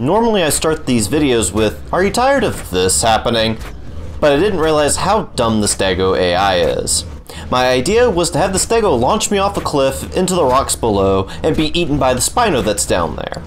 Normally I start these videos with, are you tired of this happening? But I didn't realize how dumb the Stego AI is. My idea was to have the Stego launch me off a cliff into the rocks below and be eaten by the Spino that's down there.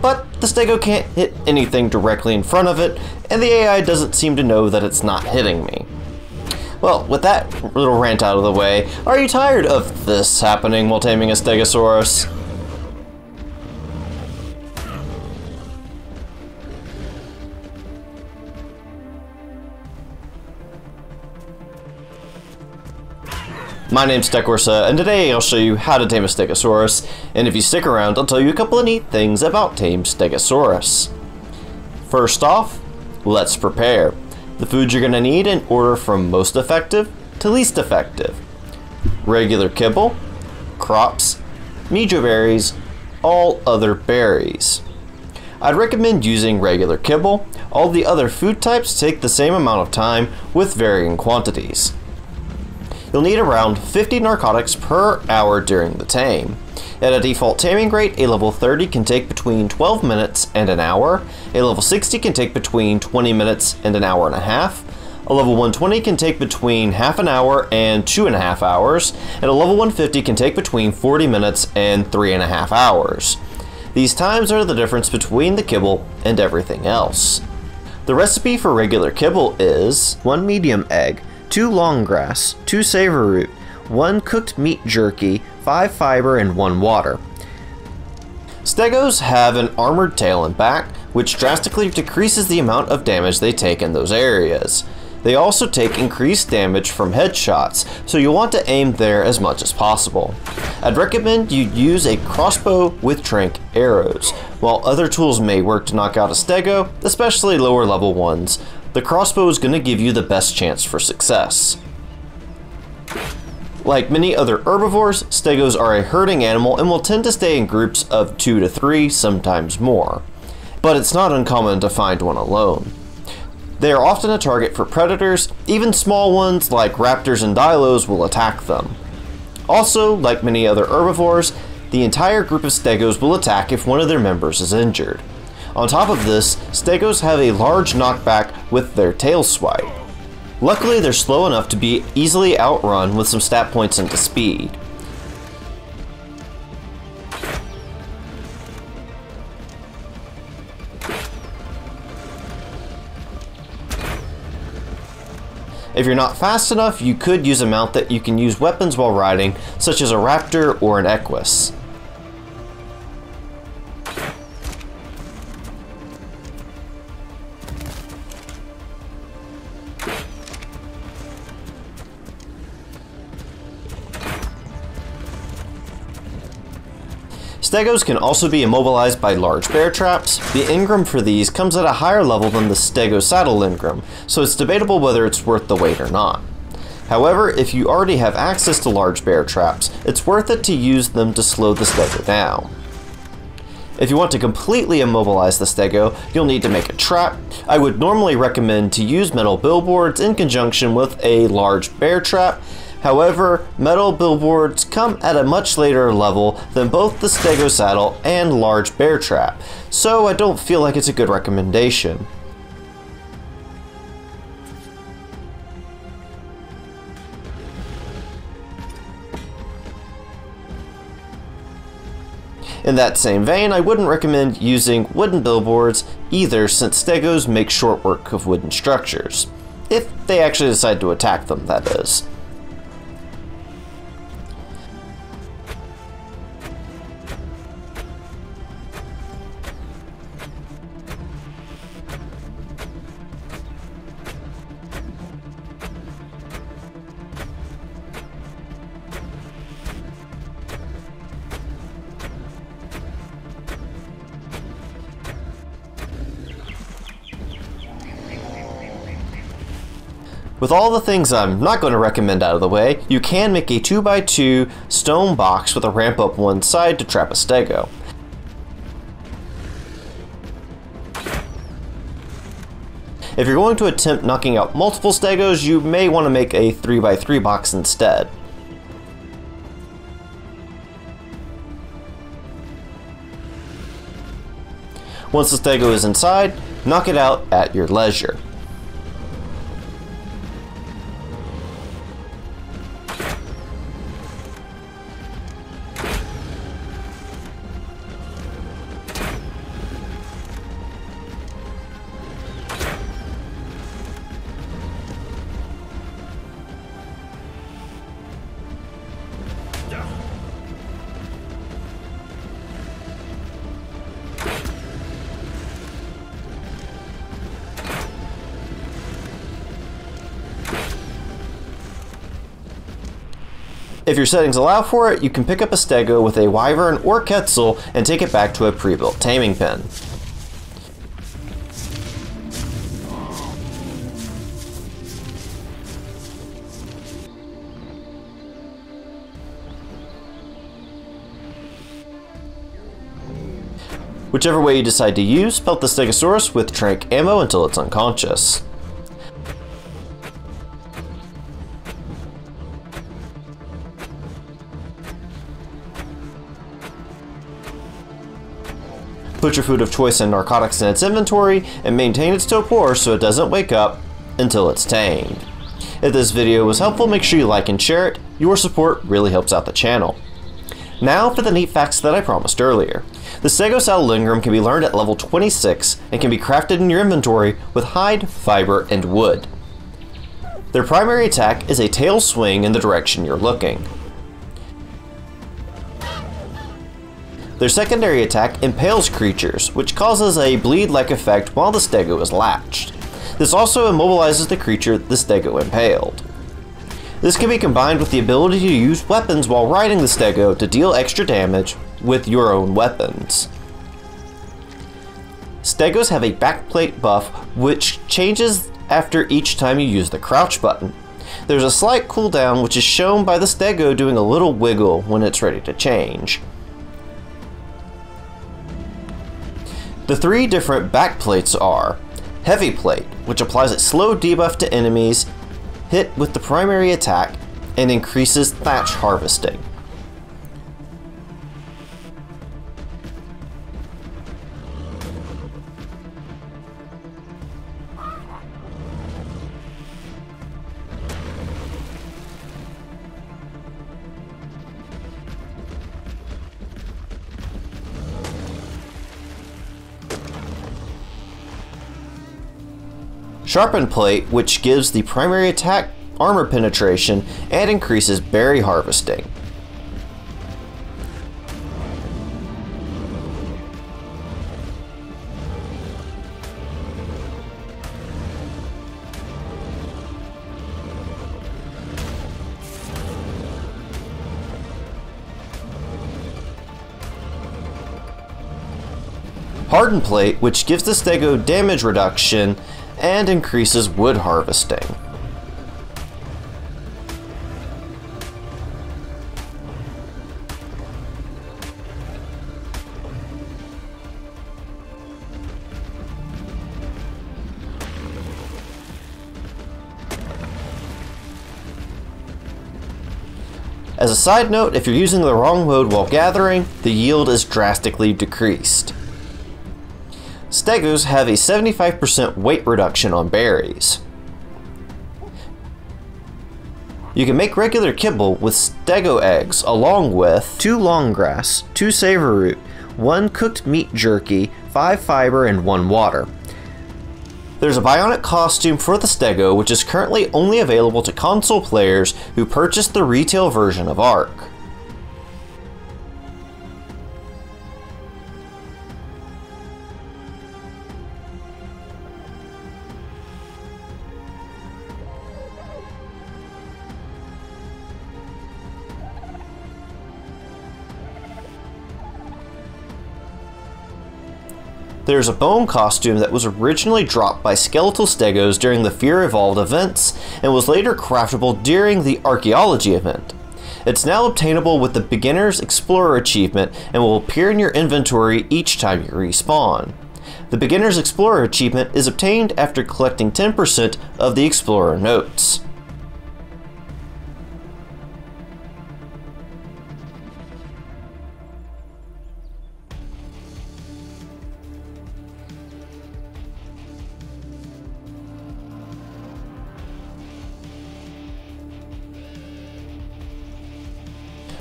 But the Stego can't hit anything directly in front of it, and the AI doesn't seem to know that it's not hitting me. Well, with that little rant out of the way, are you tired of this happening while taming a Stegosaurus? My name's Tecorsuh, and today I'll show you how to tame a Stegosaurus, and if you stick around, I'll tell you a couple of neat things about tamed Stegosaurus. First off, let's prepare. The foods you're going to need in order from most effective to least effective. Regular kibble, crops, mejoberries, all other berries. I'd recommend using regular kibble. All the other food types take the same amount of time with varying quantities. You'll need around 50 narcotics per hour during the tame. At a default taming rate, a level 30 can take between 12 minutes and an hour, a level 60 can take between 20 minutes and an hour and a half, a level 120 can take between half an hour and two and a half hours, and a level 150 can take between 40 minutes and three and a half hours. These times are the difference between the kibble and everything else. The recipe for regular kibble is 1 medium egg, 2 long grass, 2 savoroot, 1 cooked meat jerky, 5 fiber, and 1 water. Stegos have an armored tail and back, which drastically decreases the amount of damage they take in those areas. They also take increased damage from headshots, so you'll want to aim there as much as possible. I'd recommend you use a crossbow with tranq arrows. While other tools may work to knock out a stego, especially lower level ones, the crossbow is going to give you the best chance for success. Like many other herbivores, stegos are a herding animal and will tend to stay in groups of 2 to 3, sometimes more. But it's not uncommon to find one alone. They are often a target for predators, even small ones like raptors and dilos will attack them. Also, like many other herbivores, the entire group of stegos will attack if one of their members is injured. On top of this, Stegos have a large knockback with their tail swipe. Luckily, they're slow enough to be easily outrun with some stat points into speed. If you're not fast enough, you could use a mount that you can use weapons while riding, such as a raptor or an equus. Stegos can also be immobilized by large bear traps. The engram for these comes at a higher level than the Stego saddle engram, so it's debatable whether it's worth the wait or not. However, if you already have access to large bear traps, it's worth it to use them to slow the Stego down. If you want to completely immobilize the Stego, you'll need to make a trap. I would normally recommend to use metal billboards in conjunction with a large bear trap, However, metal billboards come at a much later level than both the Stego saddle and large bear trap, so I don't feel like it's a good recommendation. In that same vein, I wouldn't recommend using wooden billboards either since Stegos make short work of wooden structures. If they actually decide to attack them, that is. With all the things I'm not going to recommend out of the way, you can make a 2x2 stone box with a ramp up one side to trap a stego. If you're going to attempt knocking out multiple stegos, you may want to make a 3x3 box instead. Once the stego is inside, knock it out at your leisure. If your settings allow for it, you can pick up a stego with a wyvern or quetzal and take it back to a pre-built taming pen. Whichever way you decide to use, pelt the Stegosaurus with tranq ammo until it's unconscious. Put your food of choice and narcotics in its inventory, and maintain its torpor so it doesn't wake up until it's tamed. If this video was helpful, make sure you like and share it. Your support really helps out the channel. Now for the neat facts that I promised earlier. The Stego saddle engram can be learned at level 26 and can be crafted in your inventory with hide, fiber, and wood. Their primary attack is a tail swing in the direction you're looking. Their secondary attack impales creatures, which causes a bleed-like effect while the stego is latched. This also immobilizes the creature the stego impaled. This can be combined with the ability to use weapons while riding the stego to deal extra damage with your own weapons. Stegos have a backplate buff which changes after each time you use the crouch button. There's a slight cooldown which is shown by the stego doing a little wiggle when it's ready to change. The three different backplates are Heavy Plate, which applies a slow debuff to enemies hit with the primary attack and increases thatch harvesting. Sharpened Plate, which gives the primary attack armor penetration and increases berry harvesting. Hardened Plate, which gives the Stego damage reduction and increases wood harvesting. As a side note, if you're using the wrong mode while gathering, the yield is drastically decreased. Stegos have a 75% weight reduction on berries. You can make regular kibble with stego eggs along with 2 long grass, 2 savoroot, 1 cooked meat jerky, 5 fiber, and 1 water. There's a bionic costume for the stego which is currently only available to console players who purchase the retail version of Ark. There's a bone costume that was originally dropped by Skeletal Stegos during the Fear Evolved events and was later craftable during the Archaeology event. It's now obtainable with the Beginner's Explorer achievement and will appear in your inventory each time you respawn. The Beginner's Explorer achievement is obtained after collecting 10% of the Explorer notes.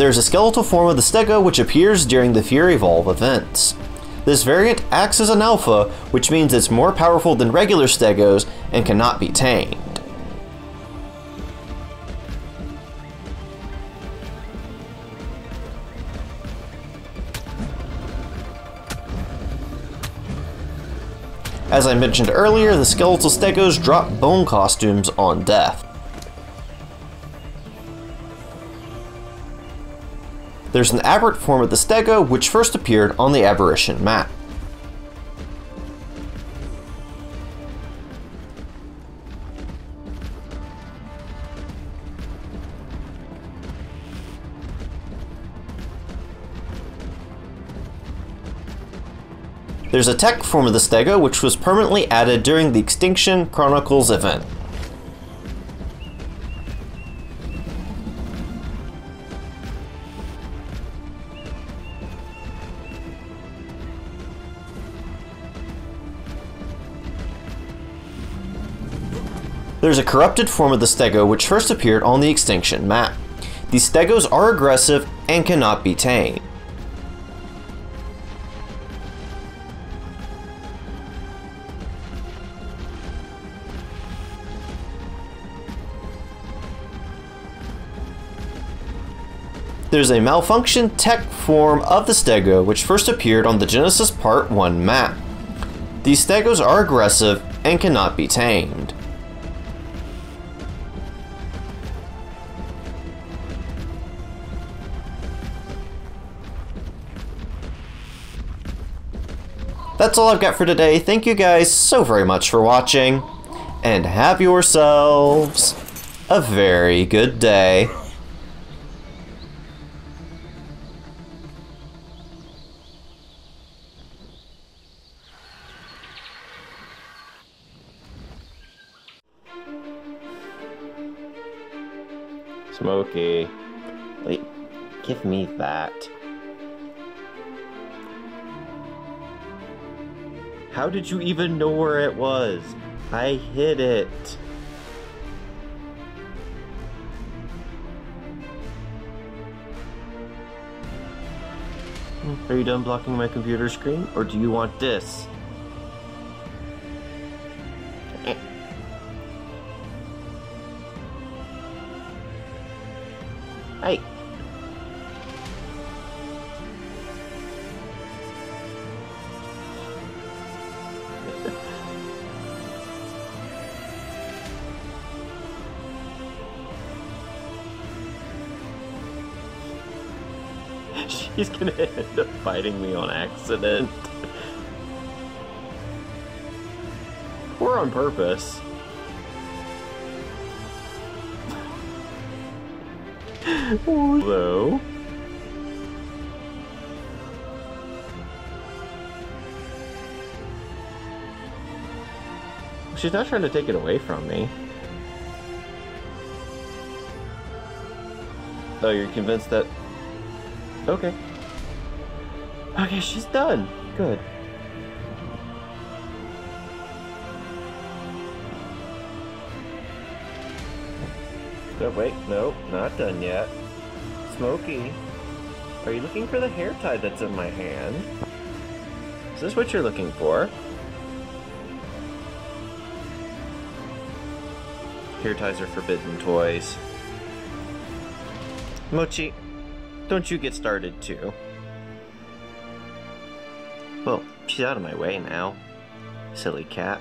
There's a skeletal form of the Stego which appears during the Fear Evolved events. This variant acts as an alpha, which means it's more powerful than regular Stegos and cannot be tamed. As I mentioned earlier, the skeletal stegos drop bone costumes on death. There's an aberrant form of the stego which first appeared on the aberration map. There's a tech form of the Stego which was permanently added during the Extinction Chronicles event. There's a corrupted form of the Stego which first appeared on the Extinction map. These Stegos are aggressive and cannot be tamed. There's a malfunction tech form of the Stego which first appeared on the Genesis Part 1 map. These Stegos are aggressive and cannot be tamed. That's all I've got for today. Thank you guys so very much for watching, and have yourselves a very good day. Smokey. Wait, give me that. How did you even know where it was? I hid it. Are you done blocking my computer screen? Or do you want this? Hey. She's gonna end up fighting me on accident. or on purpose. Hello. She's not trying to take it away from me. Oh, you're convinced that... Okay. Okay, she's done. Good. No, wait, no, not done yet. Smokey, are you looking for the hair tie that's in my hand? Is this what you're looking for? Hair ties are forbidden toys. Mochi, don't you get started too. Well, she's out of my way now. Silly cat.